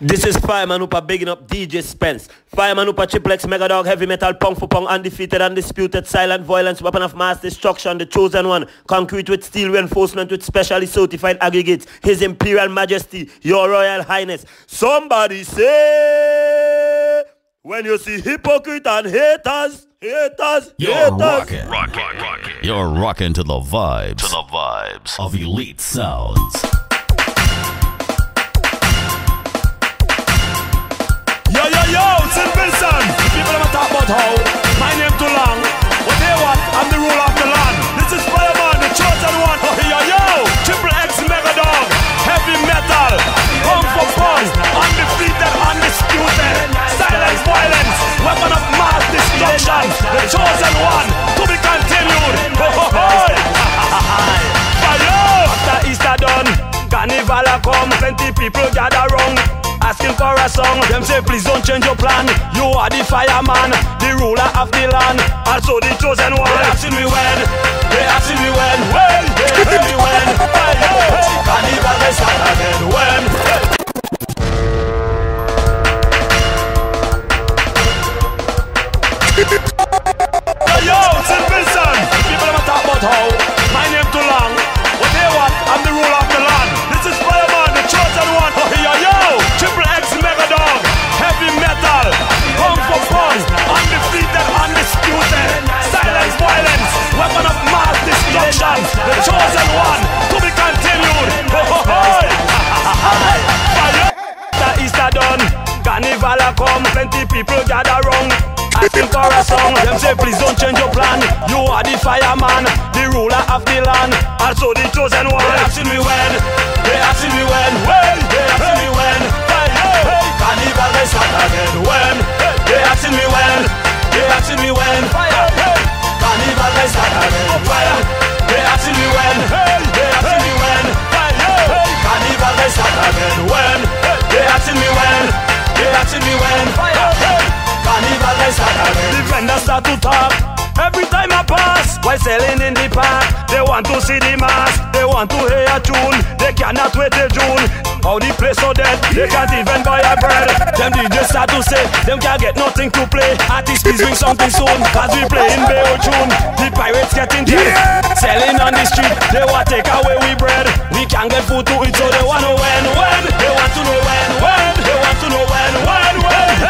Fireman Hooper bigging up DJ Spence. Fireman Hooper Triplex Mega Dog Heavy Metal Punk for Punk Undefeated Undisputed Silent Violence Weapon of Mass Destruction The Chosen One Concrete with Steel Reinforcement with Specially Certified Aggregates His Imperial Majesty Your Royal Highness Somebody say When you see hypocrite and haters Haters, You're haters. rocking, rocking, rocking. You're rocking to the vibes, to the vibes of Elite Sounds. How my name too long. What they want, I'm the ruler of the land. This is Fireman, the chosen one. Oh, yo, yo, Triple X Mega Dog, heavy metal, punk for punk, undefeated, undisputed, silence violence, weapon of mass destruction, the chosen one, to be continued. Oh, ho, ho, ho. Fire! After Easter done, carnival come, plenty people gather round. Asking for a song, them say please don't change your plan. You are the fireman, the ruler of the land, also the chosen one. They asking me when, they asking me when, when, they asking me when. Hey, hey, hey, carnival they start again when. Yo, yo, carnival a come, plenty people gather round. Asking for a song, them say please don't change your plan. You are the fireman, the ruler of the land, also the chosen one. They asking me when, they asking me when, when, they asking me when. Hey, hey, carnival they start again when. They asking me when, they asking me when. Fire, hey, carnival they start again. Fire, they asking me when, hey, they asking me when. Fire, hey, carnival they start again they me when. Fire. Carnival start again. The vendors start to talk. Every time I pass, while selling in the park, they want to see the mass, they want to hear a tune, they cannot wait till June. How the place so dead, they can't even buy a bread. Them DJs start to say, them can't get nothing to play. Artists please bring something soon, cause we playing Bayo tune. The pirates getting dead, selling on the street, they want to take away we bread. We can't get food to eat, so they want to when, when, they want to know when, when, they want know when, when, when.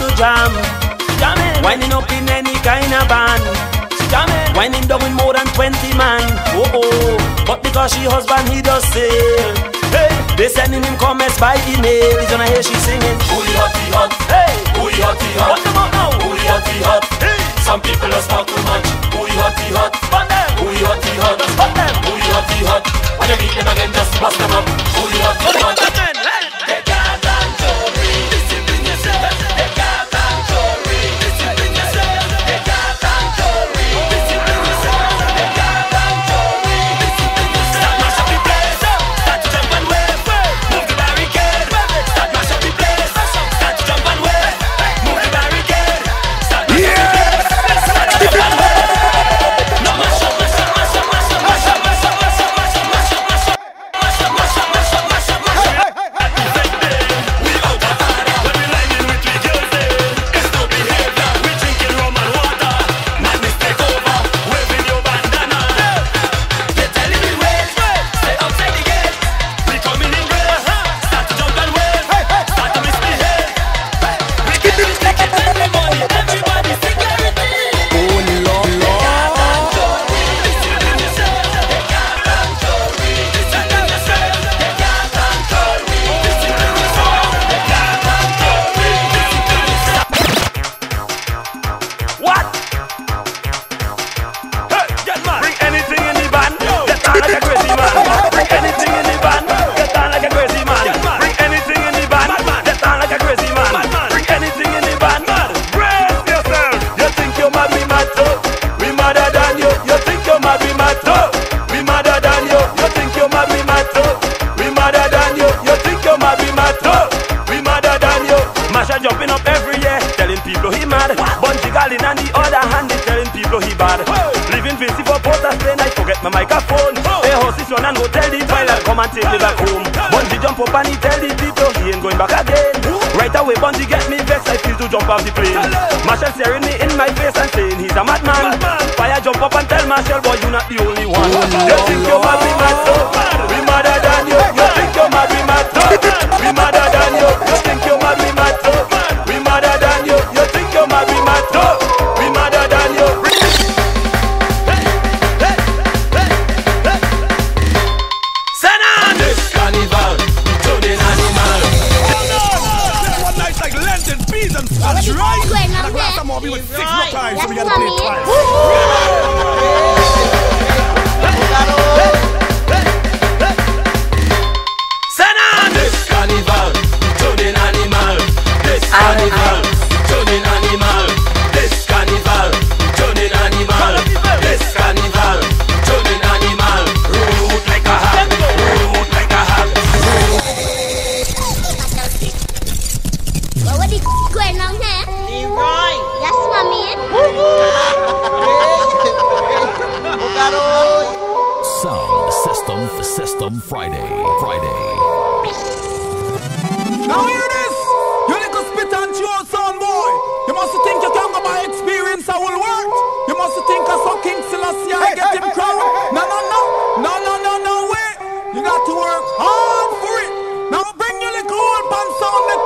to jam. Jamming. Winding up in any kind of band. Jamming. Winding down with more than 20 man. Oh oh. But because she husband, he does say. Hey. They sending him comments by email. He's gonna hear she singing. Ooh, hot, hot. Hey. Ooh, hot, hot. What about now? Ooh, hot, hot. Hey. Some people are talk too much. Ooh, hot, hot. Burn them. Ooh, hot, hot. Just burn them. Ooh, hot, hot. When you meet them again, just bust them up. Ooh, hot, hot. What? Hey, get mad. Bring anything in the van. Yo. Get mad like a crazy man. Bring anything in microphone. Oh. Hey, horse is run and go tell the pilot come and take me back home. Bungie jump up and he tell the people he ain't going back again. Right away, Bungie get me vexed, I feel to jump off the plane. Marshall staring me in my face and saying he's a madman. Fire jump up and tell Marshall, boy, you not the only one. They think you're mad, my soul. Friday. Now hear this! You little spit and chew son boy! You must think you can go by experience I will work! You must think I saw King Celestia hey, get hey, him hey, crowned! No, no, no! No, no, no, no, wait! You got to work hard for it! Now bring your little old pants on the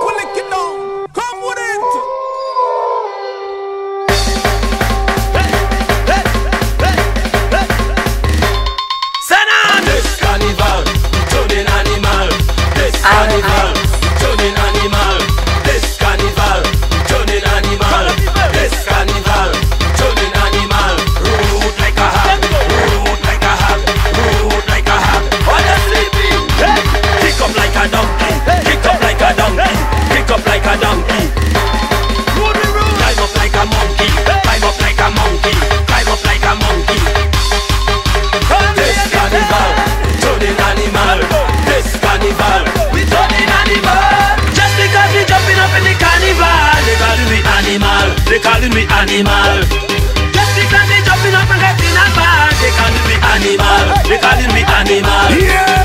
animal. Just because they jumping up and getting a bar, they calling me animal. They calling me animal. Yeah.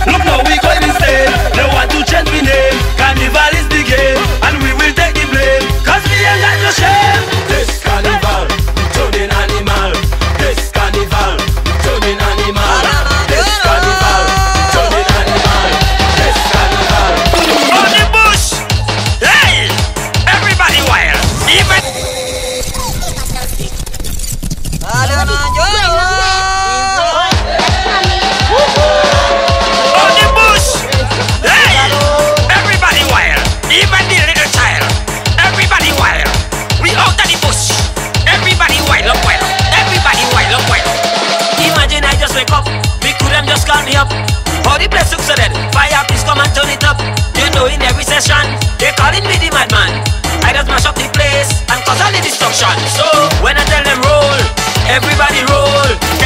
obsession. They calling me the madman. I just mash up the place and cause all the destruction. So when I tell them roll, everybody roll.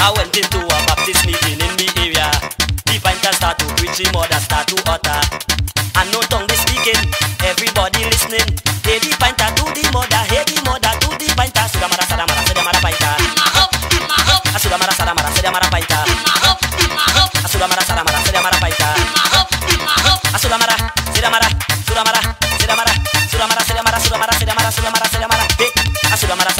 I went into a Baptist meeting in the area. The pastor start to preach, the mother start to utter. And no tongue is speaking, everybody listening. Hey, the pastor to the mother, hey, the mother to the pastor. Sudamara, sadamara, sadamara, pastor. Sudamara, sadamara, sadamara, pastor. Sudamara, sadamara, sadamara, pastor. Sudamara, sadamara, sudamara, sadamara, sudamara, sadamara, sudamara, sadamara, sudamara, sadamara, sudamara, sadamara, sudamara,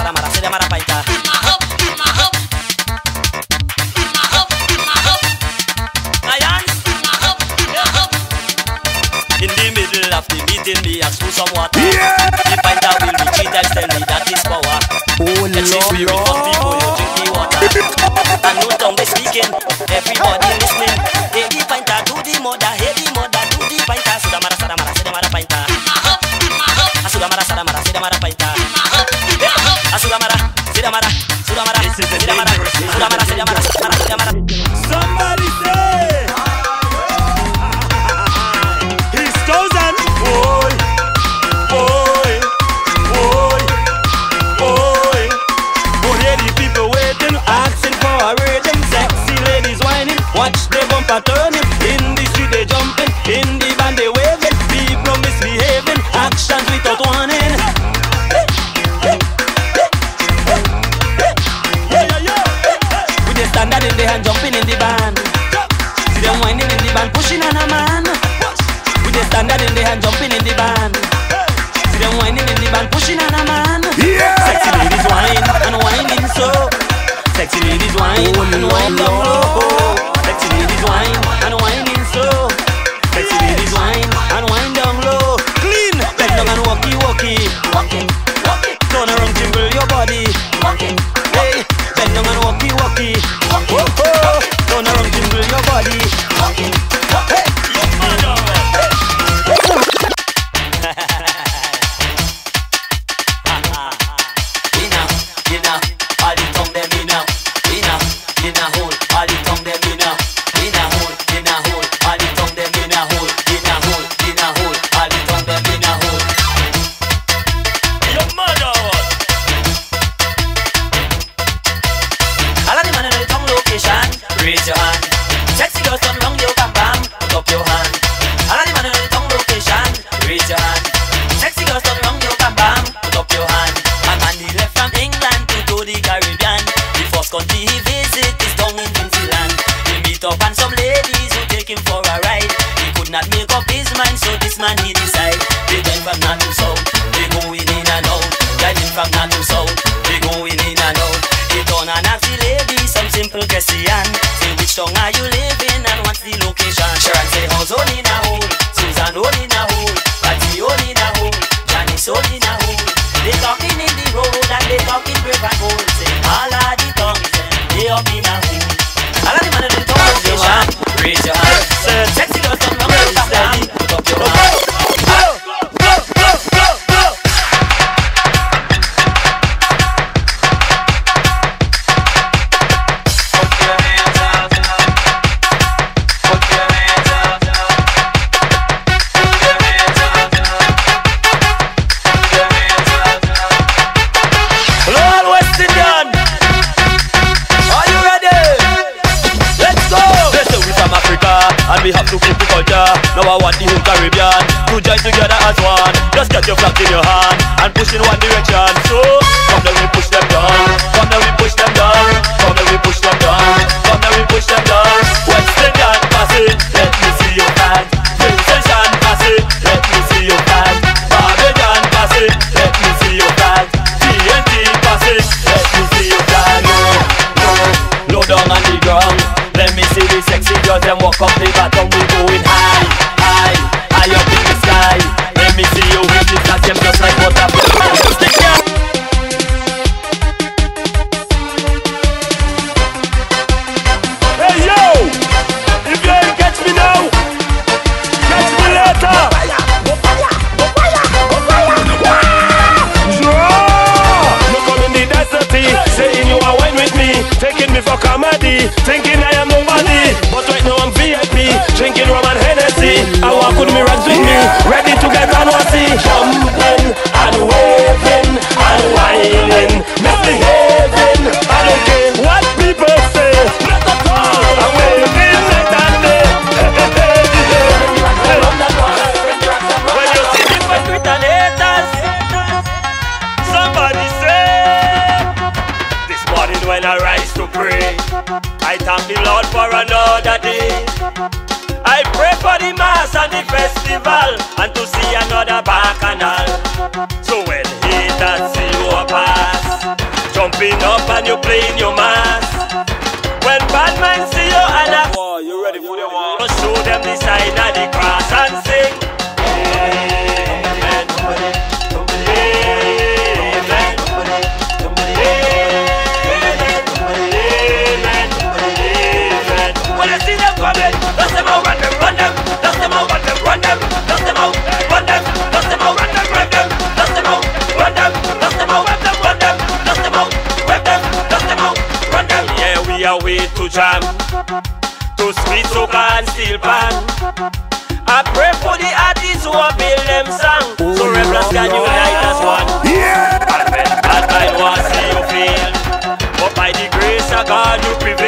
picked up on some ladies who take him for a ride. He could not make up his mind, so this man he we have to put the culture. Now I want the whole Caribbean To join together as one. Just get your flag in your hand And push in one direction. thinking I am nobody. But right now I'm VIP, drinking rum and Hennessy. I walk with me rags with me, ready to get on what's Jumping and waving and whining, messing carnaval. to jam, to spit so can still pan. I pray for the artists who have built them song, oh, so rebels can unite as one. Yeah! And when bad mind wants see you fail, but by the grace of God you prevail.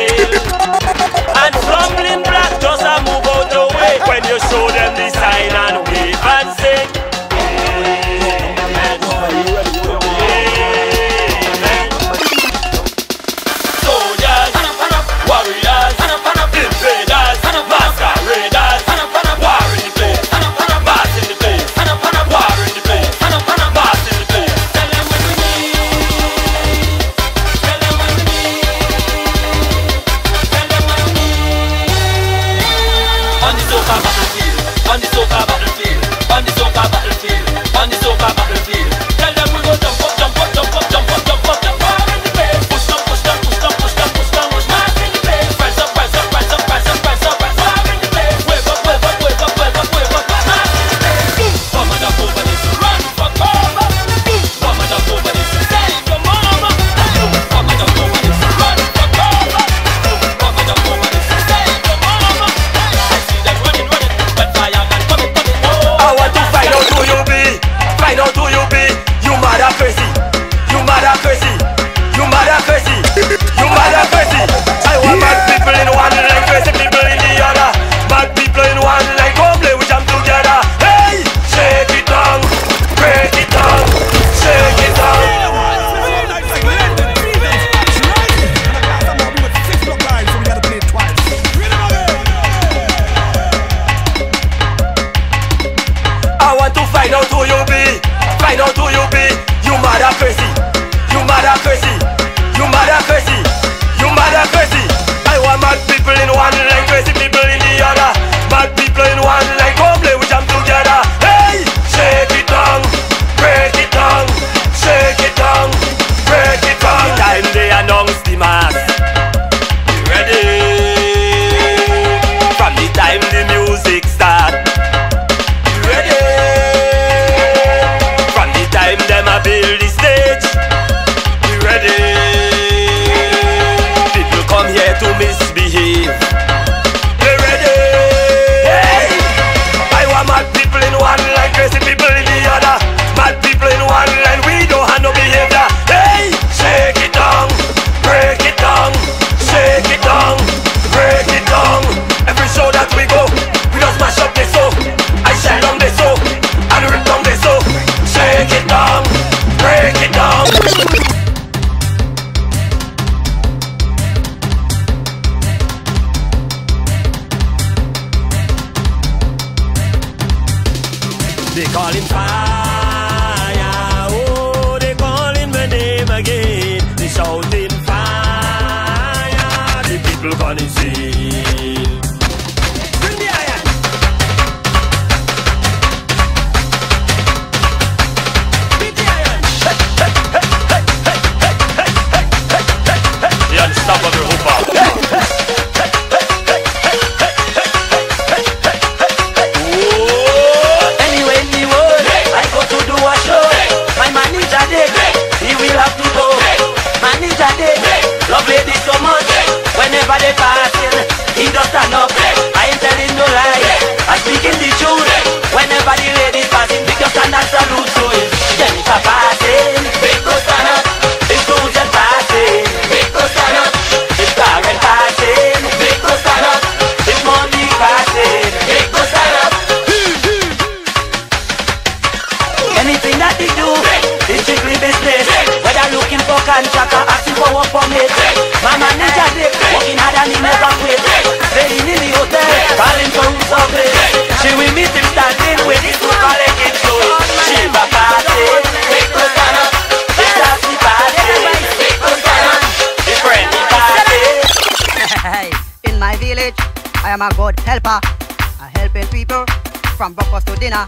Helper. I helping people from breakfast to dinner.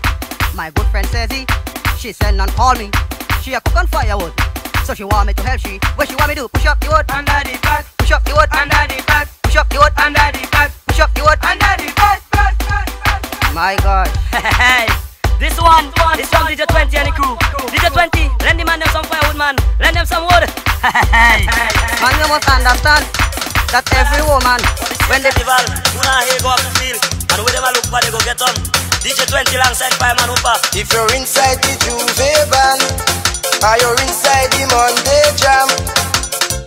My good friend says he, she send and call me. She a cook on firewood, so she want me to help she. What she want me do? Push up the wood under the back. Push up the wood under the back. Push up the wood under the back. Push up the wood under the back. My God. Hey, this one is from DJ 20 and the crew. DJ 20, lend the man them some firewood, man. Lend them some wood. Hey, Man, you must understand that every woman, when they festival, una here go up the field, and where them a look for they go get on. DJ 20 alongside Fireman Hooper. If you're inside the Juve band Or you're inside the Monday jam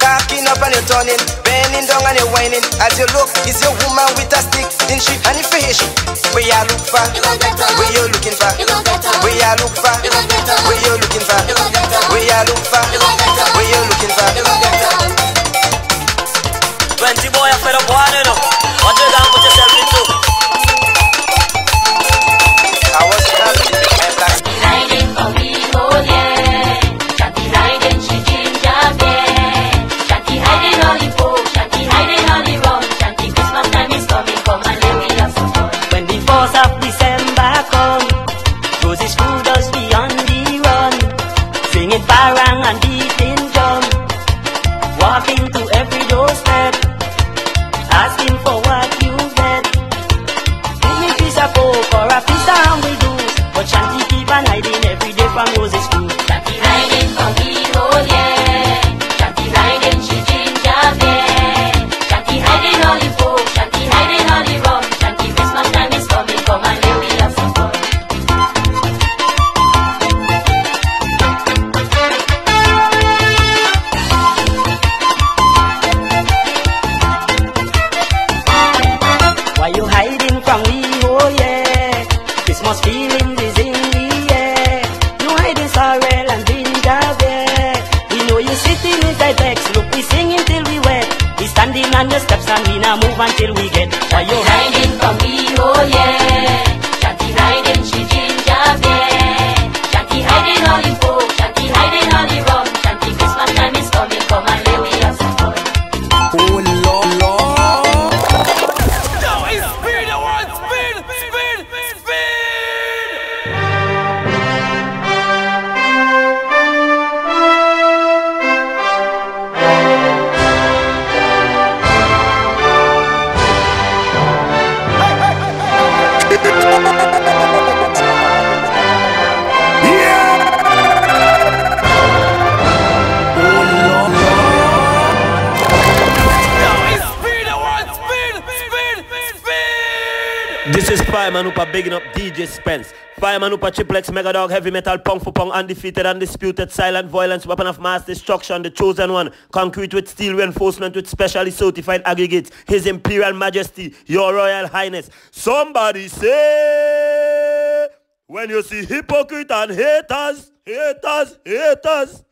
Cocking up and you're turning Bending down and you're whining. As you look, it's your woman with a stick in she And if you hear she Where you look for? Where you looking for? Where you look for? Where you looking for? Where you look for? Where you looking for 20 boy, I fed up one, you know. What you gonna put yourself Hooper bigging up DJ Spence. Fireman Hooper Triplex Mega Dog Heavy Metal Punk for Pong Undefeated Undisputed Silent Violence Weapon of Mass Destruction The Chosen One. Concrete with steel reinforcement with specially certified aggregates. His Imperial Majesty Your Royal Highness. Somebody say When you see hypocrite and haters Haters, haters